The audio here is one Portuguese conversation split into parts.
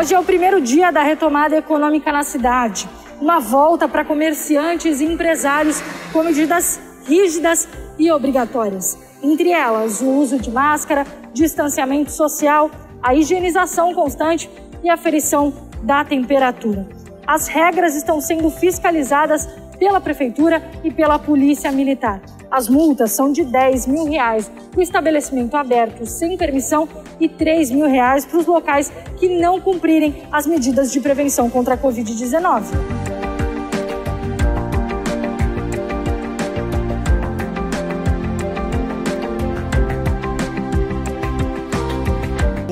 Hoje é o primeiro dia da retomada econômica na cidade. Uma volta para comerciantes e empresários com medidas rígidas e obrigatórias. Entre elas, o uso de máscara, distanciamento social, a higienização constante e a aferição da temperatura. As regras estão sendo fiscalizadas pela Prefeitura e pela Polícia Militar. As multas são de 10 mil reais para o estabelecimento aberto sem permissão e 3 mil reais para os locais que não cumprirem as medidas de prevenção contra a Covid-19.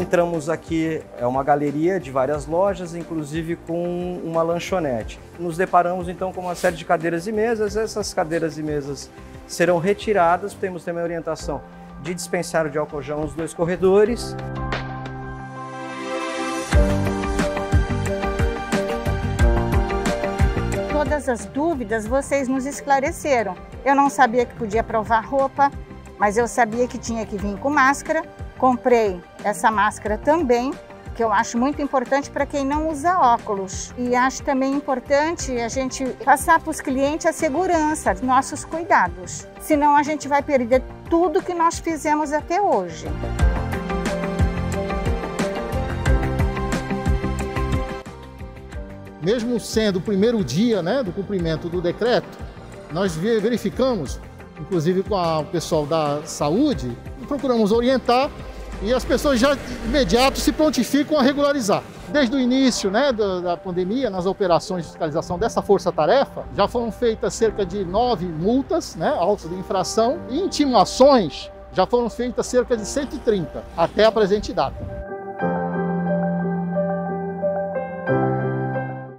Entramos aqui, é uma galeria de várias lojas, inclusive com uma lanchonete. Nos deparamos então com uma série de cadeiras e mesas. Essas cadeiras e mesas serão retiradas, temos também a orientação de dispensar de álcool gel nos dois corredores. Todas as dúvidas vocês nos esclareceram. Eu não sabia que podia provar roupa, mas eu sabia que tinha que vir com máscara. Comprei essa máscara também, que eu acho muito importante para quem não usa óculos. E acho também importante a gente passar para os clientes a segurança nossos cuidados. Senão a gente vai perder tudo que nós fizemos até hoje. Mesmo sendo o primeiro dia né, do cumprimento do decreto, nós verificamos, inclusive com o pessoal da saúde, procuramos orientar e as pessoas já de imediato se prontificam a regularizar. Desde o início né, da, pandemia, nas operações de fiscalização dessa força-tarefa, já foram feitas cerca de nove multas, né, autos de infração, e intimações já foram feitas cerca de 130 até a presente data.